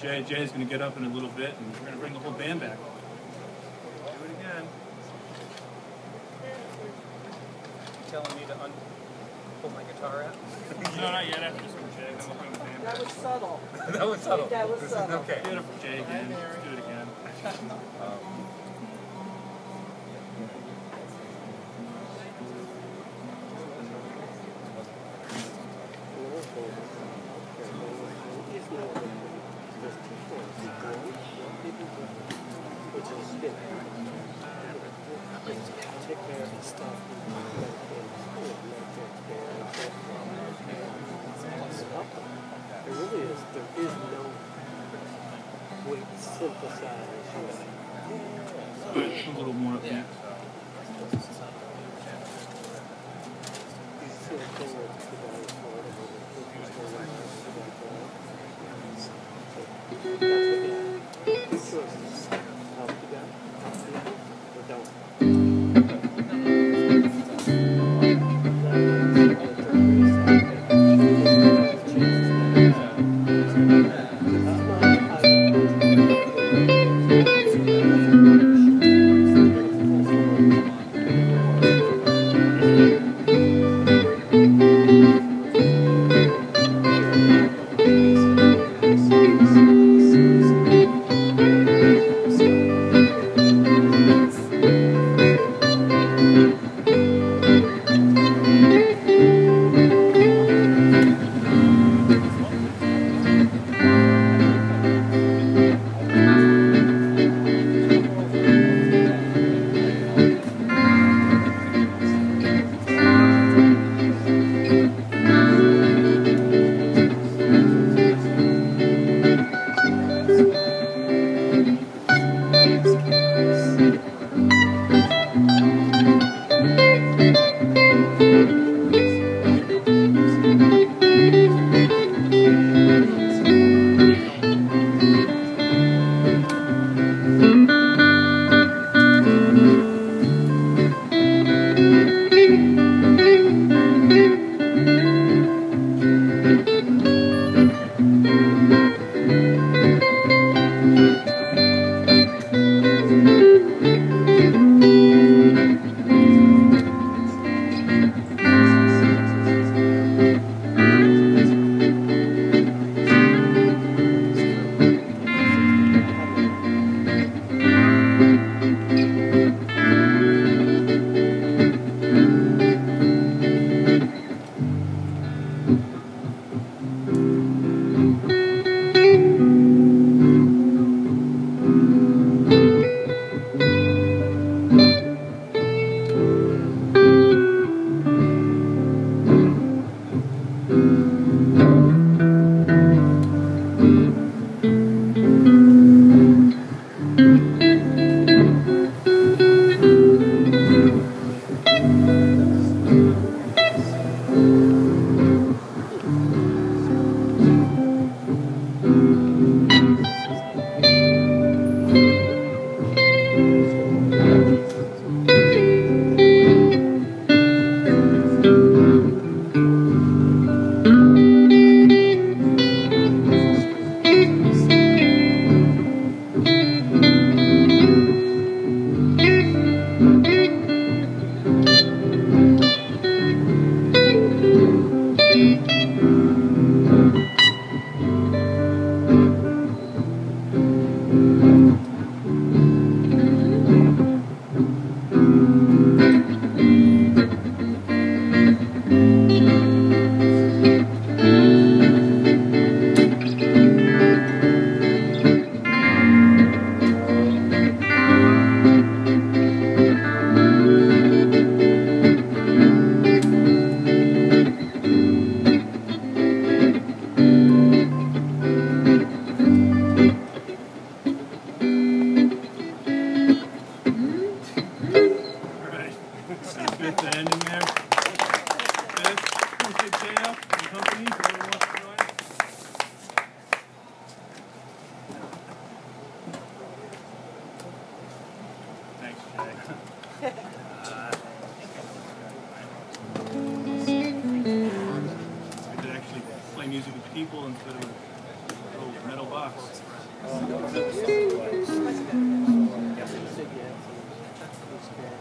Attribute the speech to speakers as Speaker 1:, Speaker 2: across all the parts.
Speaker 1: Jay. Jay's going to get up in a little bit, and we're going to bring the whole band back. Do it again.
Speaker 2: telling me to un pull my guitar out?
Speaker 1: no, not yet. After this one, Jay. Then we'll bring the band back.
Speaker 3: That was subtle.
Speaker 2: that was subtle.
Speaker 3: That was subtle.
Speaker 2: Okay.
Speaker 1: Beautiful, Jay. Again. Let's do it again.
Speaker 4: Um, There really is. There is no way to synthesize.
Speaker 1: A little more up here. Right.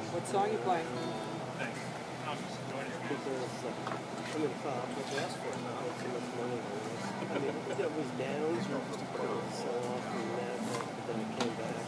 Speaker 3: What song you playing?
Speaker 1: Thanks. I'm just enjoying it.
Speaker 3: Because uh, I'm in five, what you asked for, much money. I mean, it was down, it was so off and that, but then it came back.